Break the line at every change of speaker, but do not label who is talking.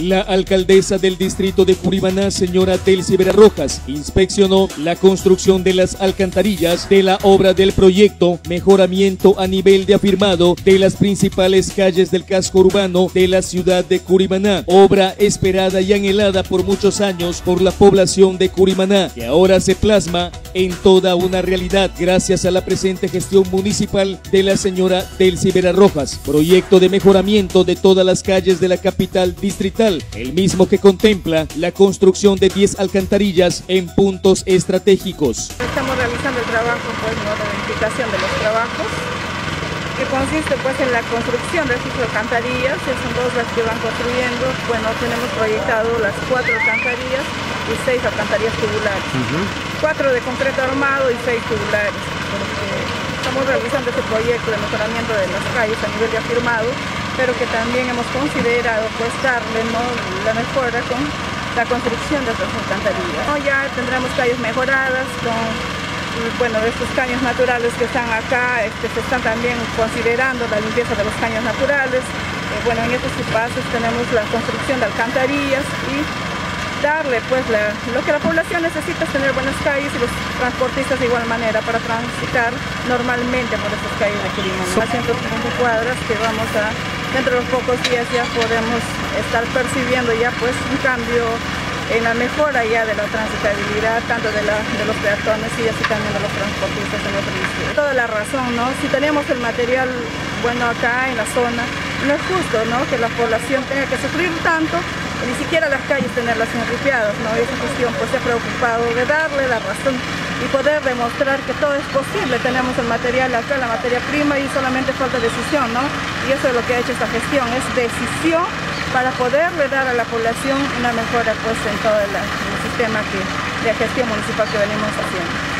La alcaldesa del distrito de Curimaná, señora Delcy Vera Rojas, inspeccionó la construcción de las alcantarillas de la obra del proyecto Mejoramiento a nivel de afirmado de las principales calles del casco urbano de la ciudad de Curimaná, obra esperada y anhelada por muchos años por la población de Curimaná, que ahora se plasma en toda una realidad gracias a la presente gestión municipal de la señora Delcy Vera Rojas, proyecto de mejoramiento de todas las calles de la capital distrital, el mismo que contempla la construcción de 10 alcantarillas en puntos estratégicos.
Estamos realizando el trabajo pues, ¿no? de verificación de los trabajos que consiste pues en la construcción de estas alcantarillas, son dos las que van construyendo, bueno tenemos proyectado las cuatro alcantarillas y seis alcantarillas tubulares, cuatro de concreto armado y seis tubulares, porque estamos realizando este proyecto de mejoramiento de las calles a nivel de afirmado, pero que también hemos considerado pues darle ¿no? la mejora con la construcción de estas alcantarillas. Ya tendremos calles mejoradas con bueno, de estos caños naturales que están acá, este, se están también considerando la limpieza de los caños naturales. Eh, bueno, en estos espacios tenemos la construcción de alcantarillas y darle pues lo que la población necesita es tener buenas calles y los transportistas de igual manera para transitar normalmente por estas calles de Quirino. A 130 cuadras que vamos a, dentro de los pocos días ya podemos estar percibiendo ya pues un cambio en la mejora ya de la transitabilidad, tanto de, los peatones y así también de los transportistas en nuestro distrito. Toda la razón, ¿no? Si tenemos el material bueno acá en la zona, no es justo, ¿no? Que la población tenga que sufrir tanto ni siquiera las calles tenerlas enriqueadas, ¿no? Esa cuestión pues se ha preocupado de darle la razón y poder demostrar que todo es posible. Tenemos el material acá, la materia prima y solamente falta decisión, ¿no? Y eso es lo que ha hecho esta gestión, es decisión para poderle dar a la población una mejora pues en todo el sistema de gestión municipal que venimos haciendo.